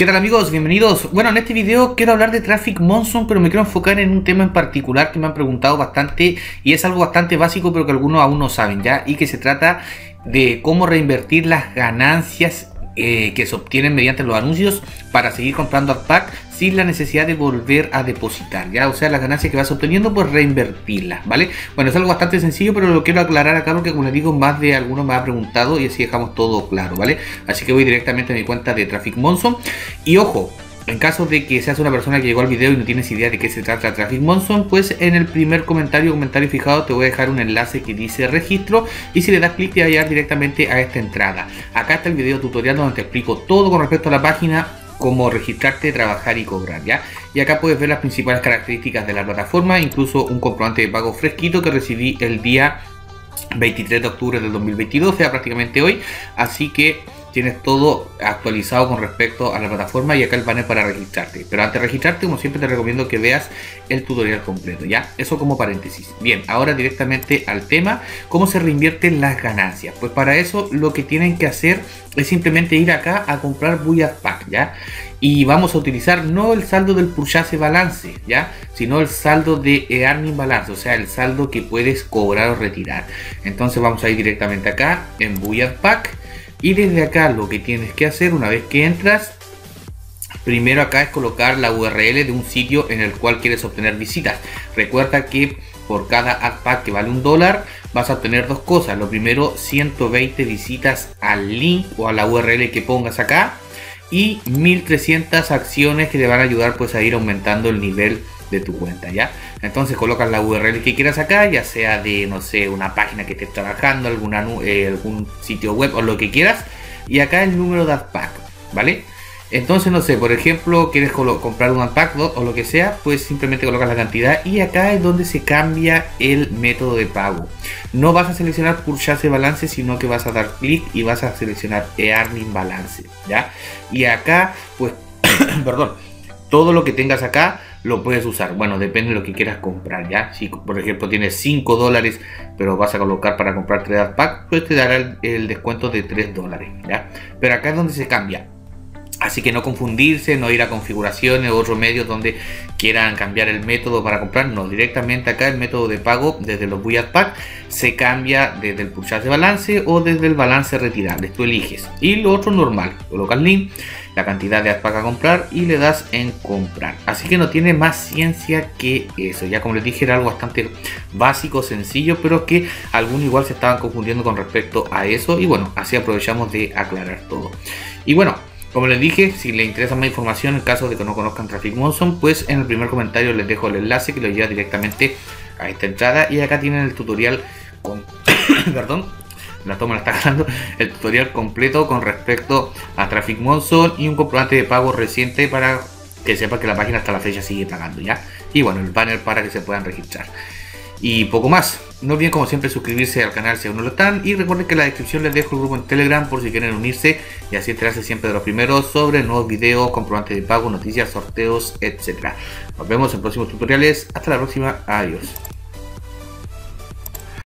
¿Qué tal amigos? Bienvenidos. Bueno, en este video quiero hablar de Traffic Monsoon, pero me quiero enfocar en un tema en particular que me han preguntado bastante y es algo bastante básico, pero que algunos aún no saben ya, y que se trata de cómo reinvertir las ganancias eh, que se obtienen mediante los anuncios para seguir comprando AdPack sin la necesidad de volver a depositar, ¿ya? O sea, las ganancias que vas obteniendo, pues reinvertirlas, ¿vale? Bueno, es algo bastante sencillo, pero lo quiero aclarar acá porque, como les digo, más de alguno me ha preguntado y así dejamos todo claro, ¿vale? Así que voy directamente a mi cuenta de Traffic Monson y ojo, en caso de que seas una persona que llegó al video y no tienes idea de qué se trata Traffic Monson, pues en el primer comentario, comentario fijado, te voy a dejar un enlace que dice registro y si le das clic te va a llevar directamente a esta entrada. Acá está el video tutorial donde te explico todo con respecto a la página, cómo registrarte, trabajar y cobrar, ¿ya? Y acá puedes ver las principales características de la plataforma, incluso un comprobante de pago fresquito que recibí el día 23 de octubre del 2022, o sea, prácticamente hoy, así que tienes todo actualizado con respecto a la plataforma y acá el banner para registrarte. Pero antes de registrarte, como siempre, te recomiendo que veas el tutorial completo, ¿ya? Eso como paréntesis. Bien, ahora directamente al tema, ¿cómo se reinvierten las ganancias? Pues para eso lo que tienen que hacer es simplemente ir acá a comprar Buyat Pack, ¿ya? Y vamos a utilizar no el saldo del Purchase Balance, ¿ya? Sino el saldo de Earning Balance, o sea, el saldo que puedes cobrar o retirar. Entonces vamos a ir directamente acá en Buyat Pack y desde acá lo que tienes que hacer una vez que entras, primero acá es colocar la URL de un sitio en el cual quieres obtener visitas. Recuerda que por cada ad pack que vale un dólar vas a obtener dos cosas. Lo primero, 120 visitas al link o a la URL que pongas acá y 1300 acciones que te van a ayudar pues a ir aumentando el nivel de tu cuenta, ¿ya? Entonces colocas la URL que quieras acá, ya sea de, no sé, una página que estés trabajando, alguna, eh, algún sitio web o lo que quieras, y acá el número de AdPack, ¿vale? Entonces, no sé, por ejemplo, quieres comprar un AdPack o lo que sea, pues simplemente colocas la cantidad y acá es donde se cambia el método de pago. No vas a seleccionar Purchase Balance, sino que vas a dar clic y vas a seleccionar Earning Balance, ¿ya? Y acá, pues, perdón, todo lo que tengas acá lo puedes usar. Bueno, depende de lo que quieras comprar, ¿ya? Si, por ejemplo, tienes 5 dólares, pero vas a colocar para comprar 3 pack, pues te dará el, descuento de 3 dólares, ¿ya? Pero acá es donde se cambia. Así que no confundirse, no ir a configuraciones o otros medios donde quieran cambiar el método para comprar. No, directamente acá el método de pago desde los Buyat se cambia desde el pulsar de balance o desde el balance retirable. Tú eliges. Y lo otro normal. Colocas link la cantidad de AdPack a comprar y le das en comprar. Así que no tiene más ciencia que eso. Ya como les dije era algo bastante básico, sencillo, pero que algunos igual se estaban confundiendo con respecto a eso. Y bueno, así aprovechamos de aclarar todo. Y bueno, como les dije, si les interesa más información en caso de que no conozcan Traffic Monson, pues en el primer comentario les dejo el enlace que lo lleva directamente a esta entrada y acá tienen el tutorial con perdón la toma la está ganando el tutorial completo con respecto a Traffic Monson y un comprobante de pago reciente para que sepa que la página hasta la fecha sigue pagando ya. Y bueno, el banner para que se puedan registrar. Y poco más. No olviden como siempre suscribirse al canal si aún no lo están. Y recuerden que en la descripción les dejo el grupo en Telegram por si quieren unirse y así enterarse siempre de los primeros sobre nuevos videos, comprobantes de pago, noticias, sorteos, etc. Nos vemos en próximos tutoriales. Hasta la próxima. Adiós.